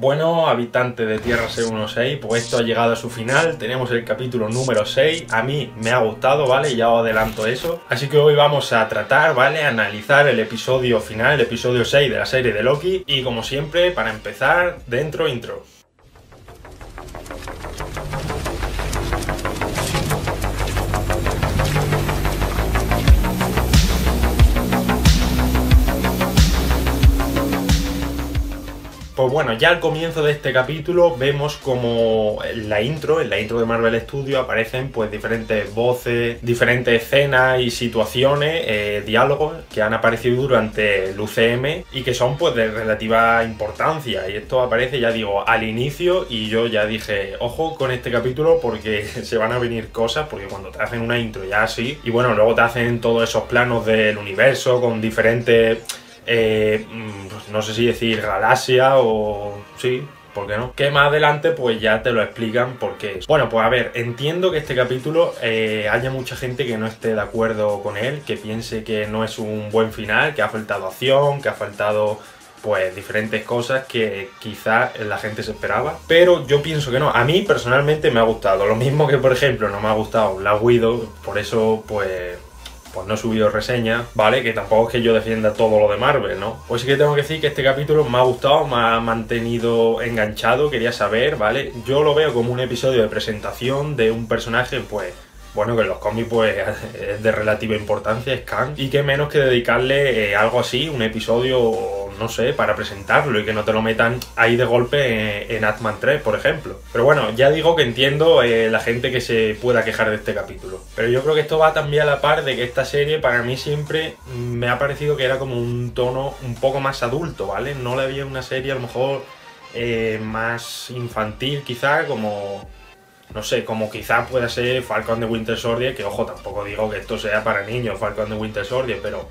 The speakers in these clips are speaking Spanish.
Bueno, habitantes de Tierra 616, pues esto ha llegado a su final, tenemos el capítulo número 6, a mí me ha gustado, ¿vale? Ya os adelanto eso. Así que hoy vamos a tratar, ¿vale? Analizar el episodio final, el episodio 6 de la serie de Loki. Y como siempre, para empezar, dentro intro. Pues bueno, ya al comienzo de este capítulo vemos como en la intro, en la intro de Marvel Studios aparecen pues diferentes voces, diferentes escenas y situaciones, eh, diálogos que han aparecido durante el UCM y que son pues de relativa importancia. Y esto aparece, ya digo, al inicio y yo ya dije, ojo con este capítulo porque se van a venir cosas, porque cuando te hacen una intro ya así, y bueno, luego te hacen todos esos planos del universo con diferentes eh, mm, pues no sé si decir galaxia o... sí, ¿por qué no? Que más adelante pues ya te lo explican por qué es. Bueno, pues a ver, entiendo que este capítulo eh, haya mucha gente que no esté de acuerdo con él, que piense que no es un buen final, que ha faltado acción, que ha faltado pues diferentes cosas que quizás la gente se esperaba. Pero yo pienso que no. A mí personalmente me ha gustado. Lo mismo que por ejemplo no me ha gustado la Widow, por eso pues pues no he subido reseña, ¿vale? Que tampoco es que yo defienda todo lo de Marvel, ¿no? Pues sí que tengo que decir que este capítulo me ha gustado, me ha mantenido enganchado, quería saber, ¿vale? Yo lo veo como un episodio de presentación de un personaje, pues bueno, que en los cómics pues es de relativa importancia, es Kang, y que menos que dedicarle eh, algo así, un episodio, no sé, para presentarlo y que no te lo metan ahí de golpe en, Atman 3, por ejemplo. Pero bueno, ya digo que entiendo eh, la gente que se pueda quejar de este capítulo. Pero yo creo que esto va también a la par de que esta serie para mí siempre me ha parecido que era como un tono un poco más adulto, ¿vale? No le había una serie a lo mejor eh, más infantil quizá, como no sé, como quizá pueda ser Falcon de Winter Soldier, que ojo, tampoco digo que esto sea para niños, Falcon de Winter Soldier, pero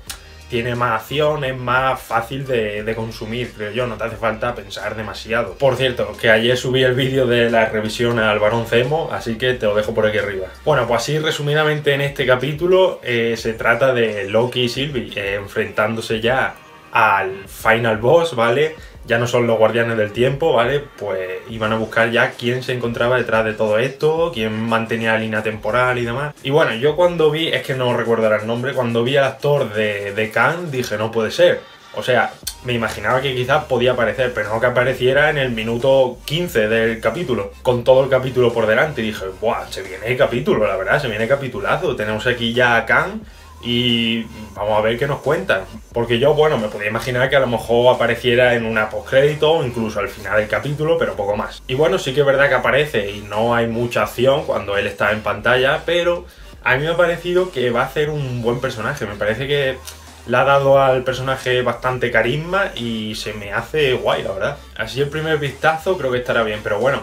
tiene más acción, es más fácil de, consumir, creo yo, no te hace falta pensar demasiado. Por cierto, que ayer subí el vídeo de la revisión al Barón Zemo, así que te lo dejo por aquí arriba. Bueno, pues así resumidamente en este capítulo eh, se trata de Loki y Sylvie eh, enfrentándose ya al final boss, ¿vale? Ya no son los guardianes del tiempo, ¿vale? Pues iban a buscar ya quién se encontraba detrás de todo esto, quién mantenía la línea temporal y demás. Y bueno, yo cuando vi, es que no recuerdo el nombre, cuando vi al actor de, de Khan dije, no puede ser. O sea, me imaginaba que quizás podía aparecer, pero no que apareciera en el minuto 15 del capítulo, con todo el capítulo por delante. Y dije, ¡buah! Se viene el capítulo, la verdad, se viene capitulazo. Tenemos aquí ya a Khan y vamos a ver qué nos cuentan. Porque yo, bueno, me podía imaginar que a lo mejor apareciera en una postcrédito o incluso al final del capítulo, pero poco más. Y bueno, sí que es verdad que aparece y no hay mucha acción cuando él está en pantalla, pero a mí me ha parecido que va a ser un buen personaje. Me parece que le ha dado al personaje bastante carisma y se me hace guay, la verdad. Así el primer vistazo creo que estará bien, pero bueno,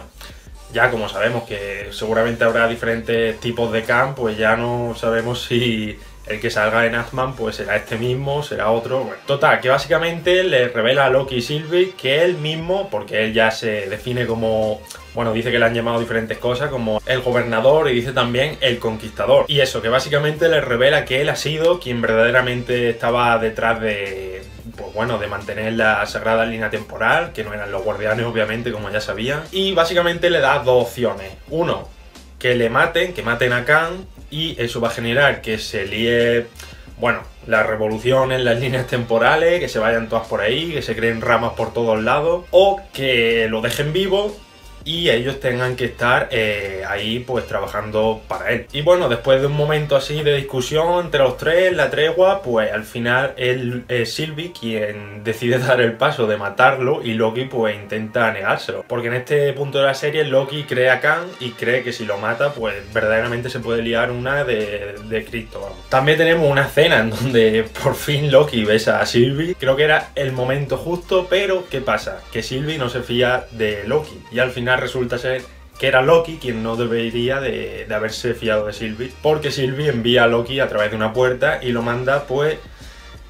ya como sabemos que seguramente habrá diferentes tipos de camp, pues ya no sabemos si el que salga en Atman pues será este mismo, será otro. Bueno, total, que básicamente le revela a Loki y Sylvie que él mismo, porque él ya se define como, bueno, dice que le han llamado diferentes cosas, como el gobernador y dice también el conquistador. Y eso, que básicamente le revela que él ha sido quien verdaderamente estaba detrás de, pues bueno, de mantener la sagrada línea temporal, que no eran los guardianes obviamente, como ya sabían. Y básicamente le da dos opciones. Uno, que le maten, que maten a Khan, y eso va a generar que se líe, bueno, la revolución en las líneas temporales, que se vayan todas por ahí, que se creen ramas por todos lados, o que lo dejen vivo y ellos tengan que estar eh, ahí pues trabajando para él. Y bueno, después de un momento así de discusión entre los tres, la tregua, pues al final él es Sylvie quien decide dar el paso de matarlo y Loki pues intenta negárselo. Porque en este punto de la serie Loki cree a Khan y cree que si lo mata pues verdaderamente se puede liar una de, de Cristo. También tenemos una escena en donde por fin Loki besa a Sylvie. Creo que era el momento justo, pero ¿qué pasa? Que Sylvie no se fía de Loki y al final resulta ser que era Loki quien no debería de, haberse fiado de Sylvie, porque Sylvie envía a Loki a través de una puerta y lo manda pues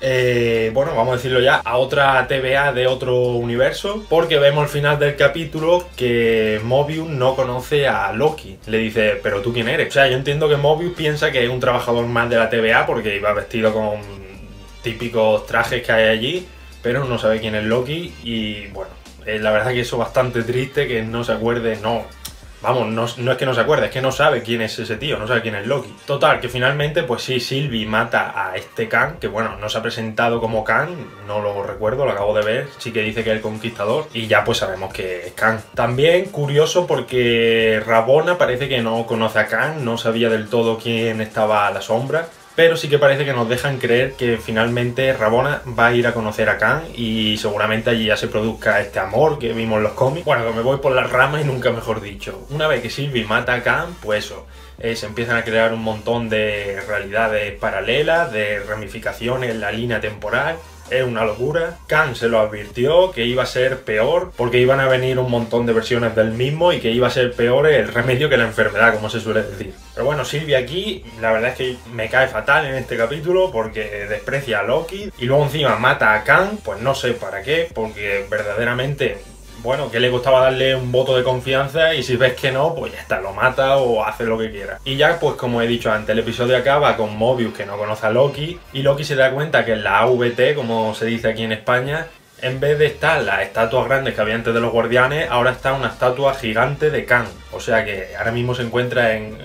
eh, bueno, vamos a decirlo ya, a otra TVA de otro universo, porque vemos al final del capítulo que Mobius no conoce a Loki. Le dice, pero tú quién eres. O sea, yo entiendo que Mobius piensa que es un trabajador más de la TVA porque iba vestido con típicos trajes que hay allí, pero no sabe quién es Loki y bueno, eh, la verdad que eso es bastante triste que no se acuerde, no, Vamos, no, no, es que no se acuerde, es que no sabe quién es ese tío, no sabe quién es Loki. Total, que finalmente, pues sí, Sylvie mata a este Khan, que bueno, no se ha presentado como Khan, no lo recuerdo, lo acabo de ver, sí que dice que es el conquistador, y ya pues sabemos que es Khan. También curioso porque Rabona parece que no conoce a Khan, no sabía del todo quién estaba a la sombra, pero sí que parece que nos dejan creer que finalmente Rabona va a ir a conocer a Khan y seguramente allí ya se produzca este amor que vimos en los cómics. Bueno, que me voy por las ramas y nunca mejor dicho. Una vez que Sylvie mata a Khan, pues eso, eh, se empiezan a crear un montón de realidades paralelas, de ramificaciones en la línea temporal es una locura. Khan se lo advirtió que iba a ser peor porque iban a venir un montón de versiones del mismo y que iba a ser peor el remedio que la enfermedad, como se suele decir. Pero bueno, Silvia aquí, la verdad es que me cae fatal en este capítulo porque desprecia a Loki y luego encima mata a Khan, pues no sé para qué, porque verdaderamente bueno, que le gustaba darle un voto de confianza y si ves que no, pues ya está, lo mata o hace lo que quiera. Y ya, pues como he dicho antes, el episodio acaba con Mobius que no conoce a Loki y Loki se da cuenta que en la AVT, como se dice aquí en España, en vez de estar las estatuas grandes que había antes de los guardianes, ahora está una estatua gigante de Khan. O sea que ahora mismo se encuentra en,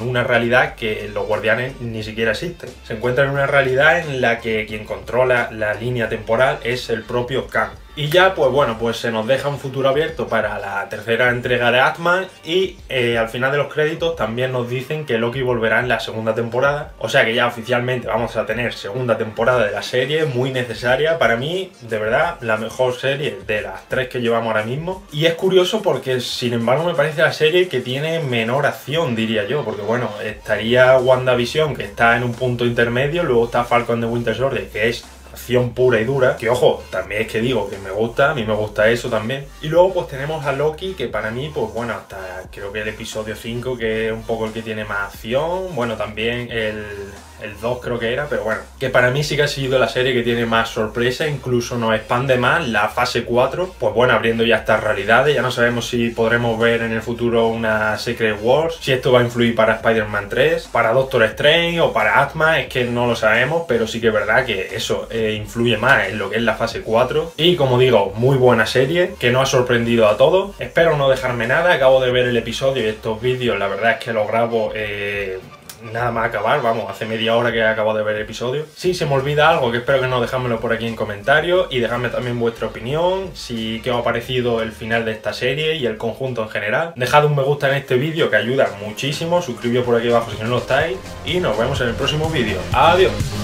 una realidad que los guardianes ni siquiera existen. Se encuentra en una realidad en la que quien controla la línea temporal es el propio Khan. Y ya, pues bueno, pues se nos deja un futuro abierto para la tercera entrega de Atman y eh, al final de los créditos también nos dicen que Loki volverá en la segunda temporada. O sea que ya oficialmente vamos a tener segunda temporada de la serie, muy necesaria. Para mí, de verdad, la mejor serie de las tres que llevamos ahora mismo. Y es curioso porque, sin embargo, me parece la serie que tiene menor acción, diría yo. Porque bueno, estaría WandaVision, que está en un punto intermedio, luego está Falcon de Winter Soldier, que es acción pura y dura, que ojo, también es que digo que me gusta, a mí me gusta eso también. Y luego pues tenemos a Loki, que para mí, pues bueno, hasta creo que el episodio 5, que es un poco el que tiene más acción, bueno, también el el 2 creo que era, pero bueno, que para mí sí que ha sido la serie que tiene más sorpresa, incluso nos expande más la fase 4, pues bueno, abriendo ya estas realidades, ya no sabemos si podremos ver en el futuro una Secret Wars, si esto va a influir para Spider-Man 3, para Doctor Strange o para Atma, es que no lo sabemos, pero sí que es verdad que eso eh, influye más en lo que es la fase 4, y como digo, muy buena serie, que nos ha sorprendido a todos, espero no dejarme nada, acabo de ver el episodio y estos vídeos, la verdad es que los grabo... Eh, nada más acabar, vamos, hace media hora que he acabado de ver el episodio. Si se me olvida algo, que espero que no, dejádmelo por aquí en comentarios y dejadme también vuestra opinión, si qué os ha parecido el final de esta serie y el conjunto en general. Dejad un me gusta en este vídeo que ayuda muchísimo, suscribíos por aquí abajo si no lo estáis y nos vemos en el próximo vídeo. Adiós.